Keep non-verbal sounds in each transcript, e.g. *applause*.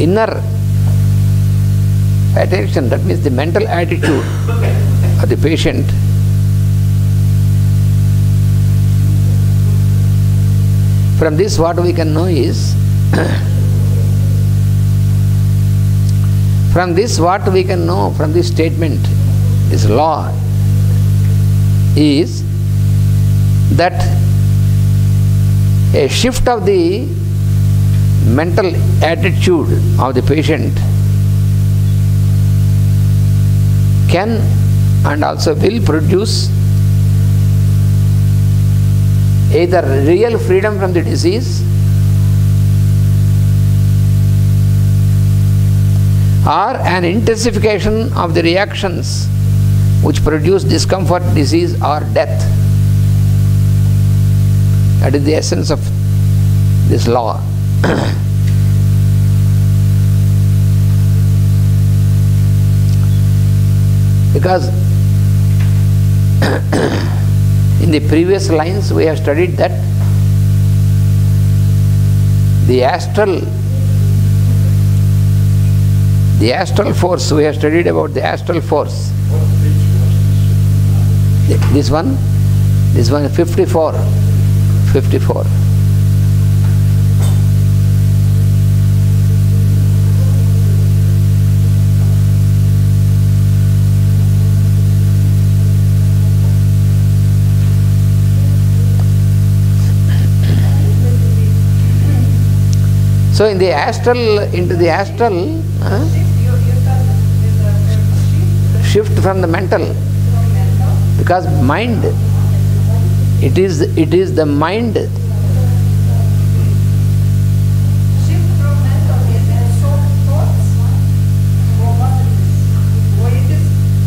inner attention, that means the mental attitude of the patient, from this what we can know is *clears throat* from this what we can know from this statement, this law is that a shift of the mental attitude of the patient can and also will produce either real freedom from the disease or an intensification of the reactions which produce discomfort, disease, or death. That is the essence of this law. *clears throat* because *coughs* in the previous lines we have studied that the astral the astral force we have studied about the astral force. This one? This one 54 54 So in the astral, into the astral, uh, shift from the mental, because mind, it is it is the mind.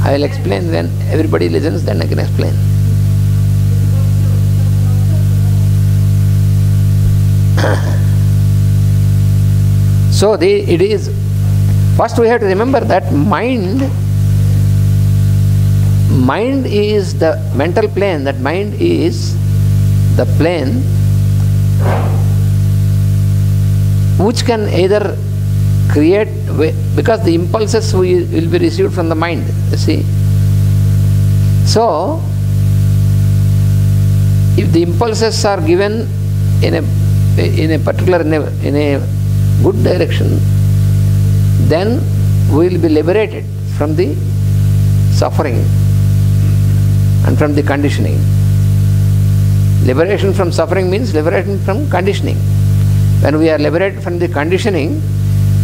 I will explain when everybody listens, then I can explain. *laughs* So the, it is, first we have to remember that mind, mind is the mental plane, that mind is the plane which can either create, because the impulses will, be received from the mind, you see. So, if the impulses are given in a in a particular in a, in a good direction, then we will be liberated from the suffering and from the conditioning. Liberation from suffering means liberation from conditioning. When we are liberated from the conditioning,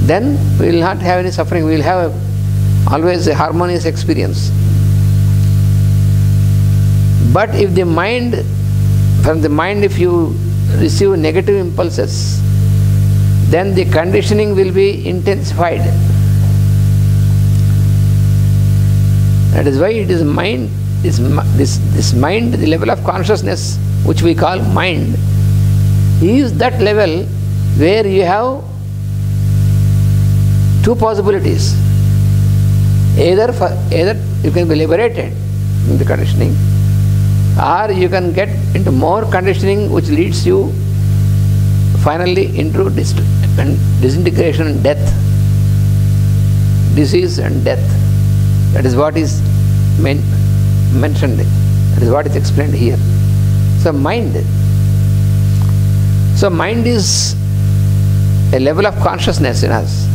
then we will not have any suffering, we will have always a harmonious experience. But if the mind, from the mind, if you receive negative impulses, then the conditioning will be intensified. That is why it is mind, this, this, this mind, the level of consciousness which we call mind, is that level where you have two possibilities. Either, for, either you can be liberated from the conditioning, or you can get into more conditioning which leads you finally into disintegration and death, disease and death. That is what is men mentioned. That is what is explained here. So mind. So mind is a level of consciousness in us.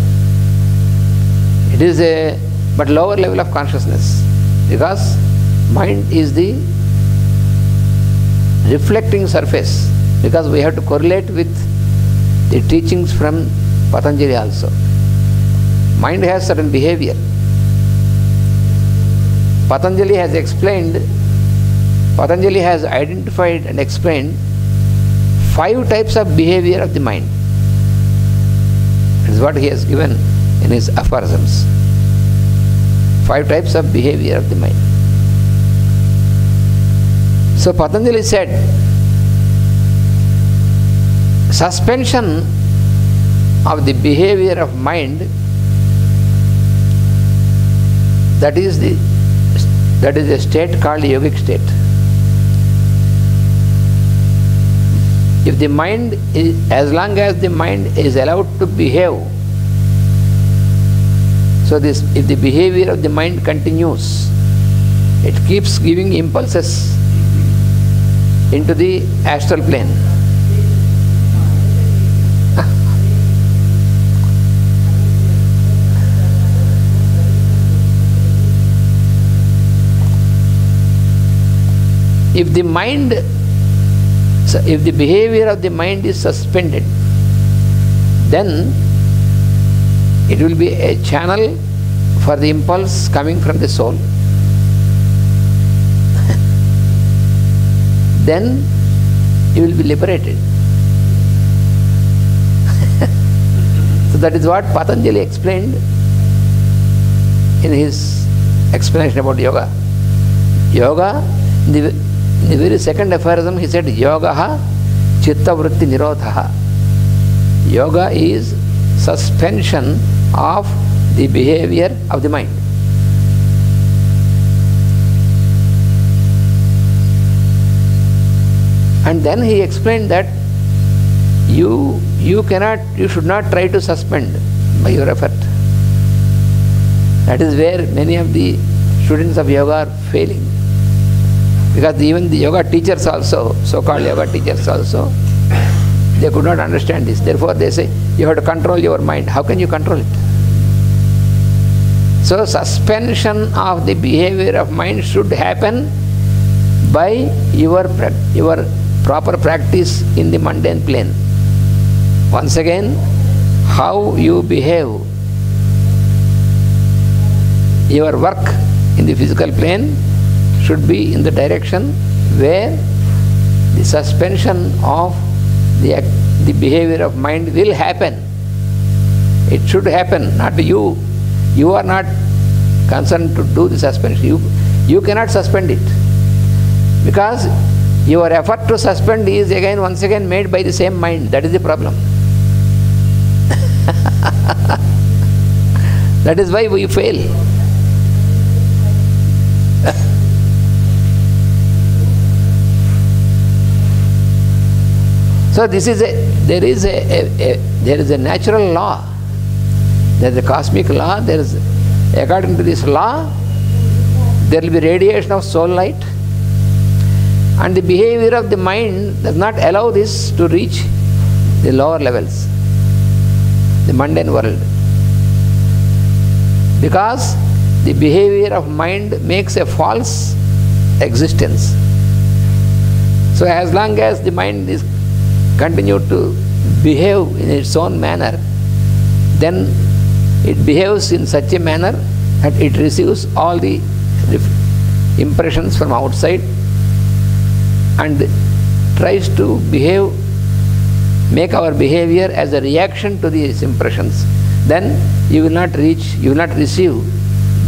It is a but lower level of consciousness because mind is the reflecting surface because we have to correlate with the teachings from Patanjali also. Mind has certain behavior. Patanjali has explained, Patanjali has identified and explained five types of behavior of the mind. Is what he has given in his aphorisms. Five types of behavior of the mind. So Patanjali said, suspension of the behavior of mind that is the that is a state called yogic state. If the mind is, as long as the mind is allowed to behave So this if the behavior of the mind continues, it keeps giving impulses into the astral plane. If the mind if the behavior of the mind is suspended then it will be a channel for the impulse coming from the soul. *laughs* Then you will be liberated. *laughs* So that is what patanjali explained in his explanation about yoga. Yoga the in the very second aphorism, he said, Yoga chitta vritti nirodha. Yoga is suspension of the behavior of the mind. And then he explained that you you cannot you should not try to suspend by your effort. That is where many of the students of yoga are failing because even the yoga teachers also, so-called yoga teachers also, they could not understand this. Therefore they say, you have to control your mind. How can you control it? So suspension of the behavior of mind should happen by your, your proper practice in the mundane plane. Once again, how you behave, your work in the physical plane should be in the direction where the suspension of the, the behavior of mind will happen. It should happen, not you. You are not concerned to do the suspension. You, you cannot suspend it. Because your effort to suspend is again, once again, made by the same mind. That is the problem. *laughs* that is why we fail. So this is a there is a, a, a, there is a natural law. There is a cosmic law. There is according to this law, there will be radiation of soul light, and the behavior of the mind does not allow this to reach the lower levels, the mundane world, because the behavior of mind makes a false existence. So as long as the mind is continue to behave in its own manner, then it behaves in such a manner that it receives all the impressions from outside and tries to behave, make our behavior as a reaction to these impressions. Then you will not reach, you will not receive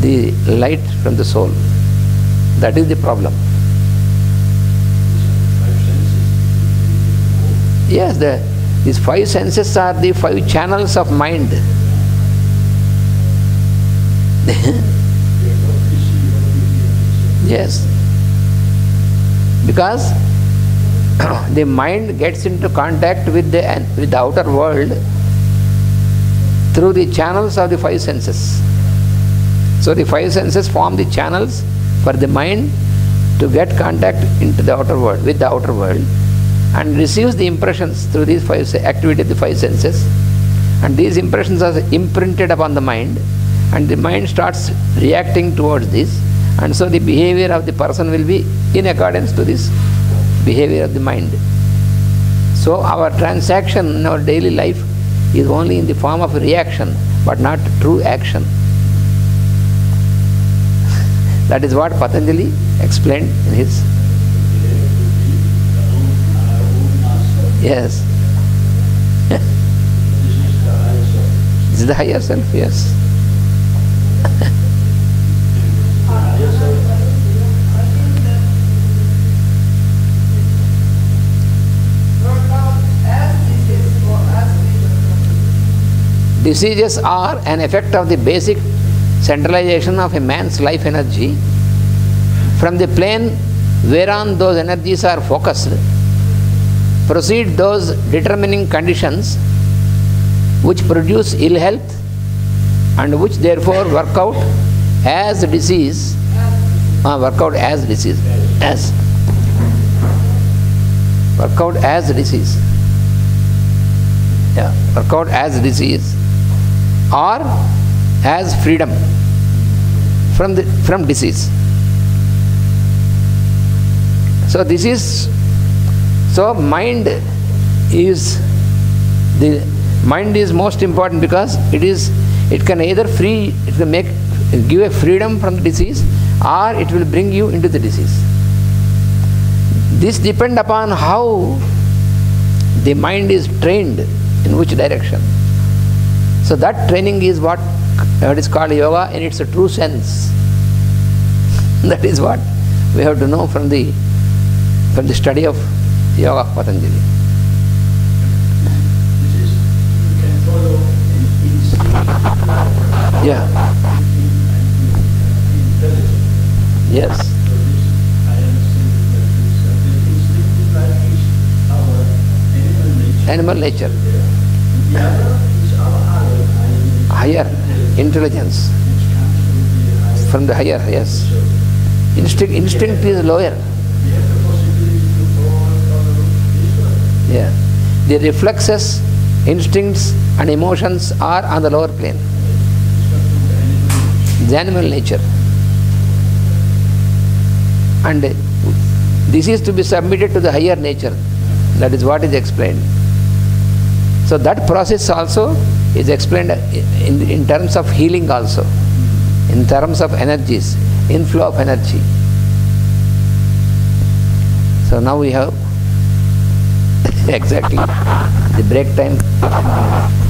the light from the soul. That is the problem. Yes, the, these five senses are the five channels of mind. yes. Because *coughs* the mind gets into contact with the, with the outer world through the channels of the five senses. So the five senses form the channels for the mind to get contact into the outer world, with the outer world and receives the impressions through these five activity of the five senses and these impressions are imprinted upon the mind and the mind starts reacting towards this and so the behavior of the person will be in accordance to this behavior of the mind. So our transaction in our daily life is only in the form of reaction but not true action. *laughs* that is what Patanjali explained in his Yes. this is the higher self, yes. Diseases are an effect of the basic centralization of a man's life energy from the plane whereon those energies are focused proceed those determining conditions which produce ill health, and which therefore work out as disease, uh, work out as disease, as work out as disease. Yeah, work out as disease or as freedom from the from disease. So this is so mind is the mind is most important because it is it can either free it can make give a freedom from the disease or it will bring you into the disease. This depend upon how the mind is trained in which direction. So that training is what, what is called yoga in its true sense. *laughs* that is what we have to know from the from the study of in instinct Yeah. Yes. Animal nature. Higher, intelligence from the higher. from the higher, yes. Instinct instinct is lower. Yeah. The reflexes, instincts and emotions are on the lower plane. The animal nature. And this is to be submitted to the higher nature. That is what is explained. So that process also is explained in, in terms of healing also, in terms of energies, inflow of energy. So now we have exactly the break time.